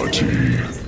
reality.